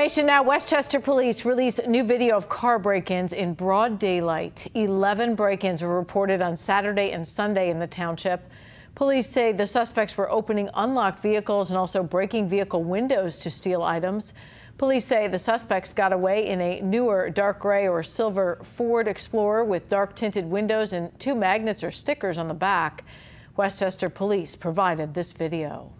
Information now, West Chester police released new video of car break-ins in broad daylight. 11 break-ins were reported on Saturday and Sunday in the township. Police say the suspects were opening unlocked vehicles and also breaking vehicle windows to steal items. Police say the suspects got away in a newer dark gray or silver Ford Explorer with dark tinted windows and two magnets or stickers on the back. West Chester police provided this video.